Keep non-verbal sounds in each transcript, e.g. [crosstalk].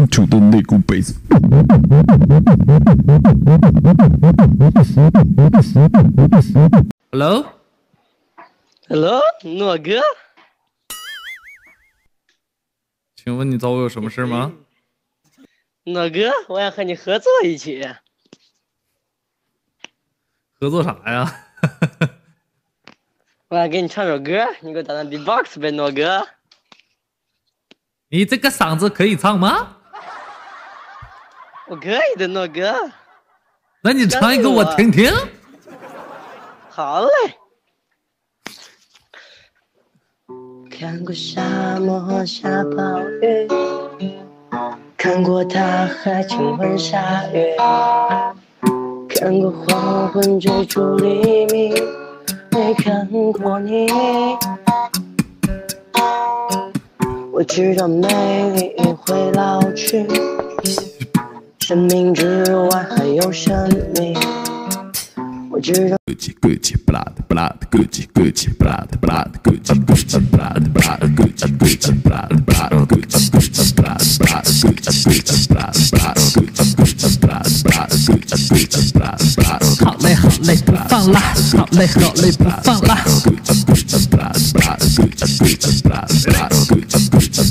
listen to the 内股 bass。Hello，Hello，诺哥，请问你找我有什么事吗？诺哥，我要和你合作一曲。合作啥呀？[laughs] 我想给你唱首歌，你给我打打 B-box 呗，诺哥。你这个嗓子可以唱吗？我可以的，诺哥。那你唱一个我听听。好嘞。看过沙漠下暴雨，看过大海亲吻鲨鱼，看过黄昏追逐黎明，没看过你。我知道美丽会老去，生命之外还有生命。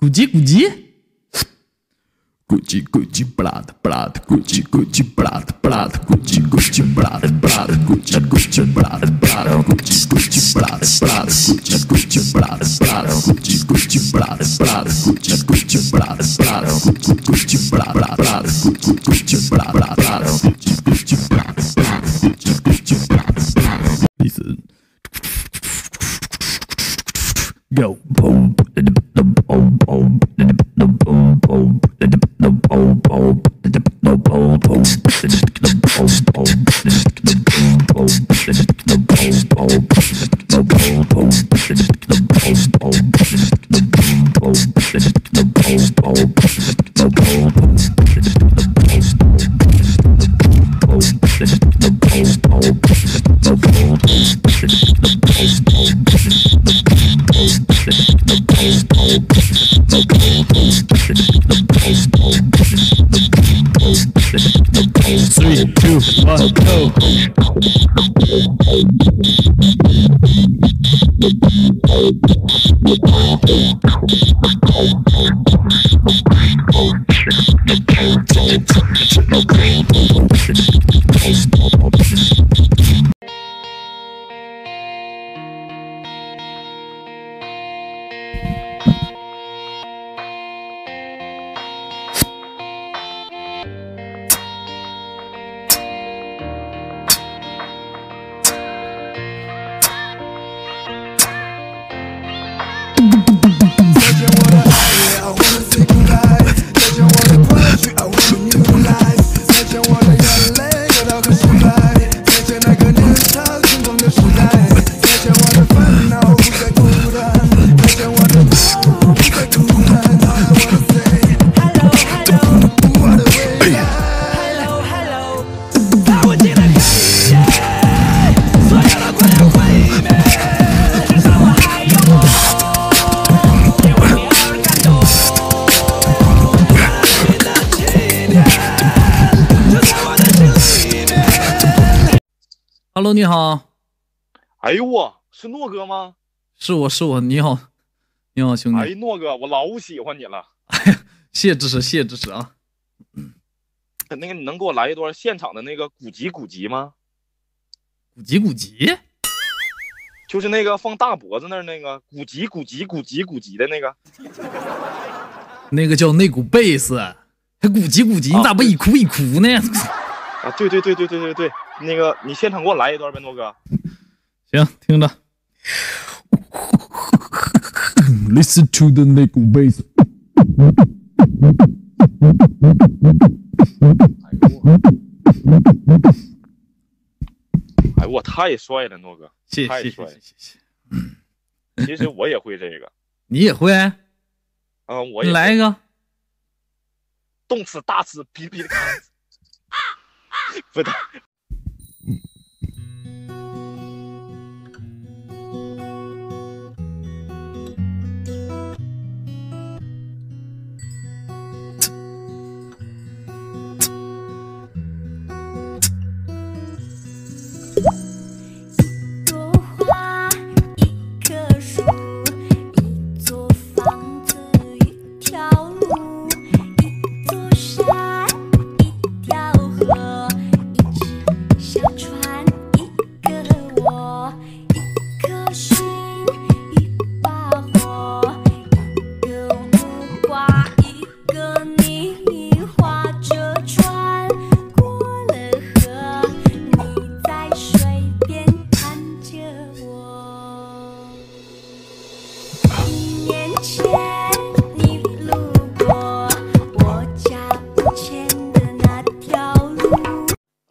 Куди, куди? Кучи, кучи, брат, брат, кучи, кучи, брат, брат, кучи, кучи, брат, брат, кучи, кучи, брат, брат, кучи, кучи, брат, брат, кучи, кучи, брат, брат, кучи, кучи, брат, брат, кучи, кучи, брат, брат, Yo. two, let's go. Okay. Hello，你好，哎呦我是诺哥吗？是我是我，你好，[laughs] 你好，兄弟，哎，诺哥，我老喜欢你了。谢 [laughs] 谢支持，谢谢支持啊！那个，你能给我来一段现场的那个古籍古籍吗？古籍古籍，就是那个放大脖子那儿那个古籍古籍古籍古籍的那个。那个叫内鼓贝斯，还古籍古籍，你咋不一哭一哭呢？啊，对对对对对对对，那个你现场给我来一段呗，诺哥。行，听着。[laughs] Listen to the nickel bass. 哎呦我太帅了，诺哥，谢谢谢谢谢谢。[coughs] 其实我也会这个 [coughs] 你也会？啊，我也你来一个。动次大次哔哔的 [laughs] 看，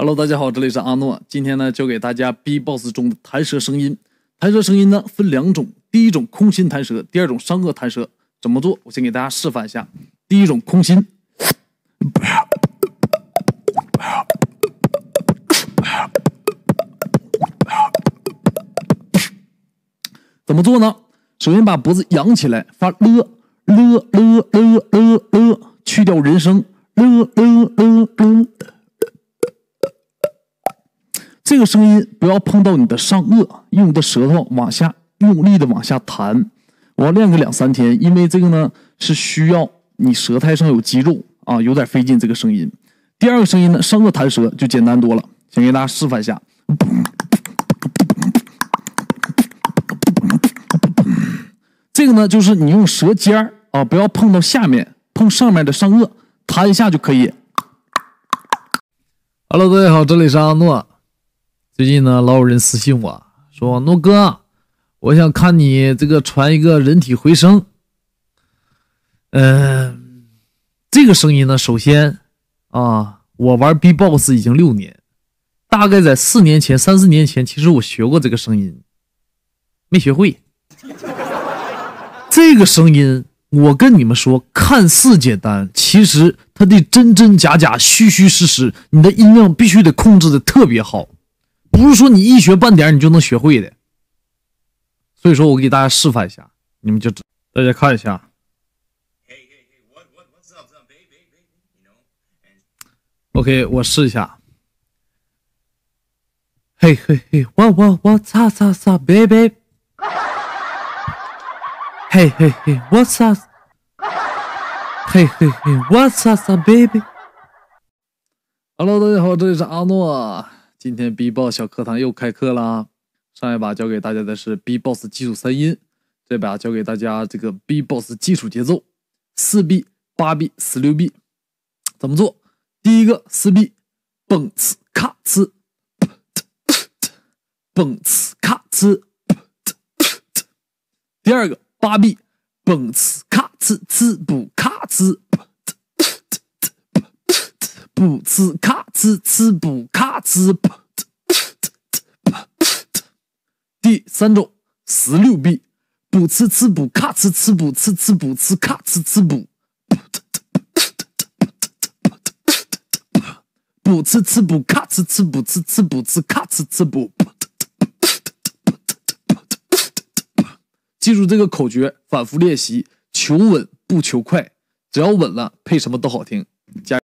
Hello，大家好，这里是阿诺。今天呢，教给大家 B-box 中的弹舌声音。弹舌声音呢分两种，第一种空心弹舌，第二种上颚弹舌。怎么做？我先给大家示范一下。第一种空心，怎么做呢？首先把脖子扬起来，发了了了了了了，去掉人声，了了了了。这个声音不要碰到你的上颚，用你的舌头往下用力的往下弹。我要练个两三天，因为这个呢是需要你舌苔上有肌肉啊，有点费劲。这个声音，第二个声音呢，上颚弹舌就简单多了，先给大家示范一下。[laughs] 这个呢，就是你用舌尖儿啊，不要碰到下面，碰上面的上颚，弹一下就可以。Hello，大家好，这里是阿诺。最近呢，老有人私信我说：“诺哥，我想看你这个传一个人体回声。”嗯，这个声音呢，首先啊，我玩 B-box 已经六年，大概在四年前、三四年前，其实我学过这个声音，没学会。这个声音，我跟你们说，看似简单，其实它得真真假假、虚虚实实，你的音量必须得控制的特别好，不是说你一学半点你就能学会的。所以说我给大家示范一下，你们就大家看一下。OK，我试一下。嘿嘿嘿，我我我擦擦擦，baby。嘿嘿嘿，What's up？嘿嘿嘿，What's up, baby？Hello，大家好，这里是阿诺。今天 B-box 小课堂又开课啦。上一把教给大家的是 B-box 基础三音，这把教给大家这个 B-box 基础节奏，四 B、八 B、十六 B 怎么做？第一个四 B，蹦呲咔呲，蹦呲咔呲。第二个八 B，蹦呲咔呲呲补咔呲，补呲咔呲呲补咔呲。第三种十六 B，补呲呲补咔呲呲补呲呲补呲咔呲呲补，补呲呲补咔呲呲补呲呲补呲咔呲呲补。记住这个口诀，反复练习，求稳不求快，只要稳了，配什么都好听。加。